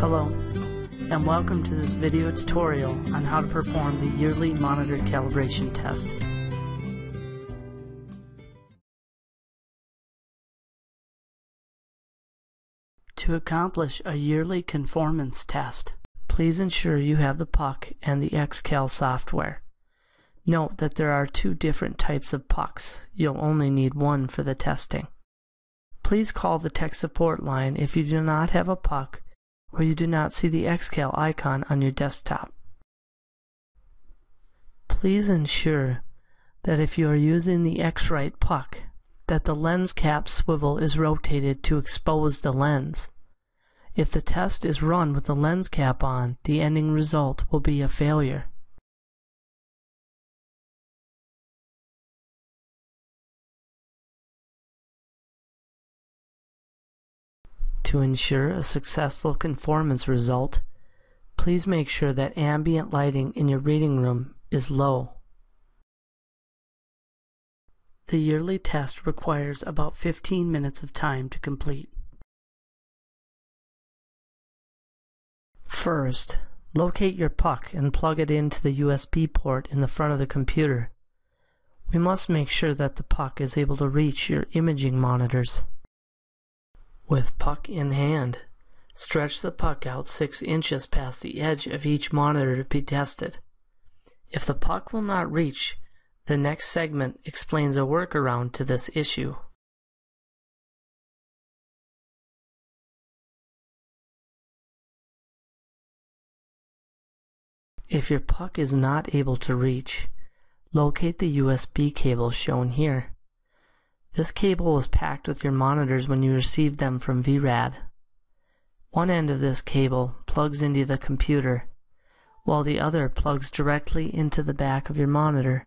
Hello, and welcome to this video tutorial on how to perform the yearly monitor calibration test. To accomplish a yearly conformance test, please ensure you have the puck and the XCal software. Note that there are two different types of pucks. You'll only need one for the testing. Please call the tech support line if you do not have a puck or you do not see the XCal icon on your desktop. Please ensure that if you are using the X-Rite puck, that the lens cap swivel is rotated to expose the lens. If the test is run with the lens cap on, the ending result will be a failure. To ensure a successful conformance result, please make sure that ambient lighting in your reading room is low. The yearly test requires about 15 minutes of time to complete. First, locate your puck and plug it into the USB port in the front of the computer. We must make sure that the puck is able to reach your imaging monitors. With puck in hand, stretch the puck out 6 inches past the edge of each monitor to be tested. If the puck will not reach, the next segment explains a workaround to this issue. If your puck is not able to reach, locate the USB cable shown here. This cable was packed with your monitors when you received them from VRAD. One end of this cable plugs into the computer, while the other plugs directly into the back of your monitor.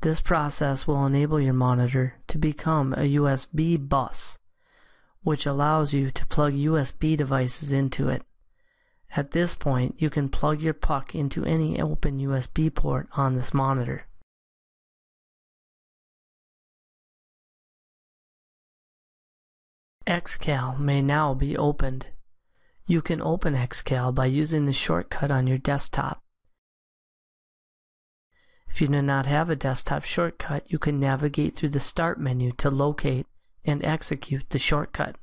This process will enable your monitor to become a USB bus, which allows you to plug USB devices into it. At this point, you can plug your puck into any open USB port on this monitor. XCal may now be opened. You can open XCal by using the shortcut on your desktop. If you do not have a desktop shortcut, you can navigate through the Start menu to locate and execute the shortcut.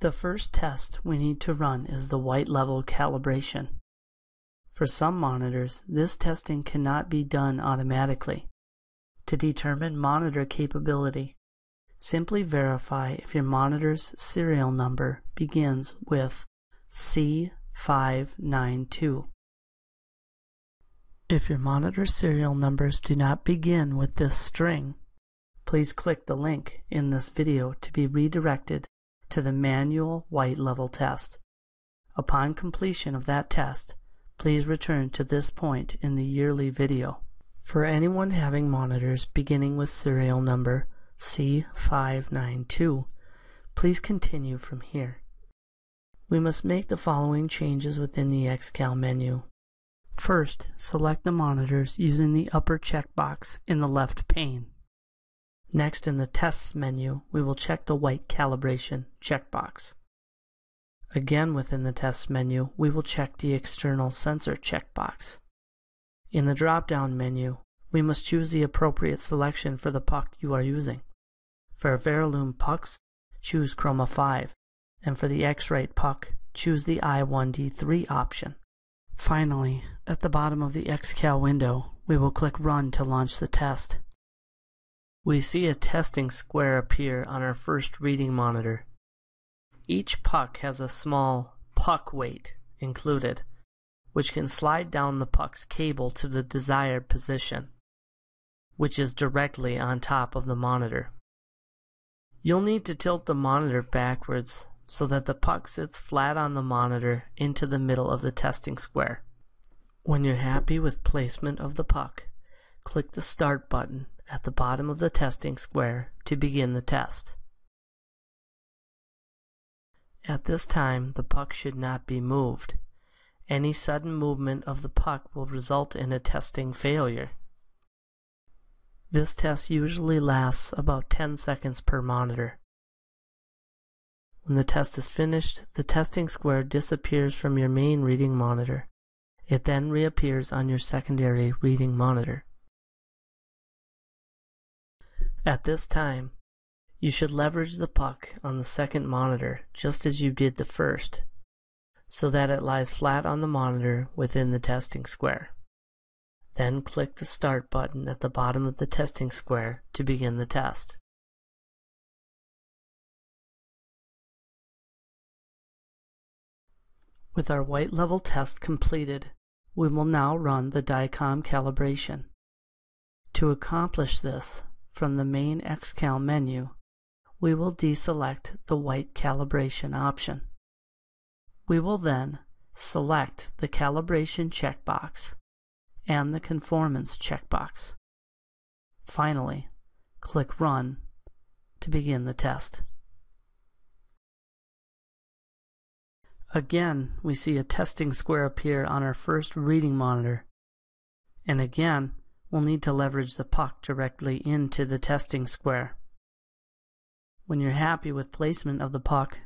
The first test we need to run is the white level calibration. For some monitors, this testing cannot be done automatically. To determine monitor capability, simply verify if your monitor's serial number begins with C592. If your monitor serial numbers do not begin with this string, please click the link in this video to be redirected to the manual white level test. Upon completion of that test, please return to this point in the yearly video. For anyone having monitors beginning with serial number C592, please continue from here. We must make the following changes within the XCal menu. First, select the monitors using the upper checkbox in the left pane. Next in the Tests menu, we will check the white calibration checkbox. Again within the Tests menu, we will check the External Sensor checkbox. In the drop-down menu, we must choose the appropriate selection for the puck you are using. For Verilume pucks, choose Chroma 5, and for the X-Rite puck, choose the I1D3 option. Finally, at the bottom of the XCal window, we will click Run to launch the test. We see a testing square appear on our first reading monitor. Each puck has a small puck weight included, which can slide down the puck's cable to the desired position, which is directly on top of the monitor. You'll need to tilt the monitor backwards so that the puck sits flat on the monitor into the middle of the testing square. When you're happy with placement of the puck, click the Start button at the bottom of the testing square to begin the test. At this time, the puck should not be moved. Any sudden movement of the puck will result in a testing failure. This test usually lasts about 10 seconds per monitor. When the test is finished, the testing square disappears from your main reading monitor. It then reappears on your secondary reading monitor. At this time, you should leverage the puck on the second monitor just as you did the first, so that it lies flat on the monitor within the testing square. Then click the Start button at the bottom of the testing square to begin the test. With our white level test completed, we will now run the DICOM calibration. To accomplish this, from the main XCal menu, we will deselect the white calibration option. We will then select the calibration checkbox and the conformance checkbox. Finally, click Run to begin the test. Again, we see a testing square appear on our first reading monitor. And again, we'll need to leverage the puck directly into the testing square. When you're happy with placement of the puck,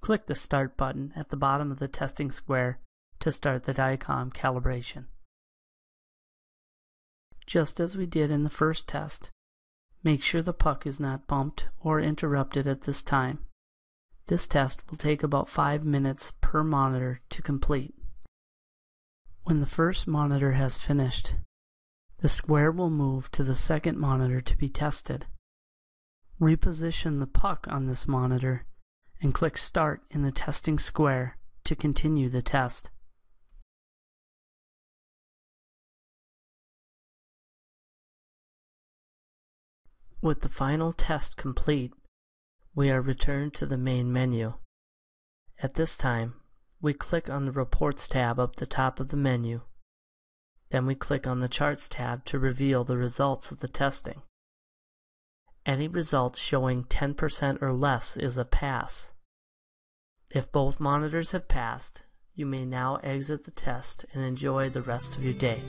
click the Start button at the bottom of the testing square to start the DICOM calibration. Just as we did in the first test, make sure the puck is not bumped or interrupted at this time. This test will take about 5 minutes per monitor to complete. When the first monitor has finished, the square will move to the second monitor to be tested. Reposition the puck on this monitor and click Start in the testing square to continue the test. With the final test complete, we are returned to the main menu. At this time, we click on the Reports tab up the top of the menu. Then we click on the Charts tab to reveal the results of the testing. Any result showing 10% or less is a pass. If both monitors have passed, you may now exit the test and enjoy the rest of your day.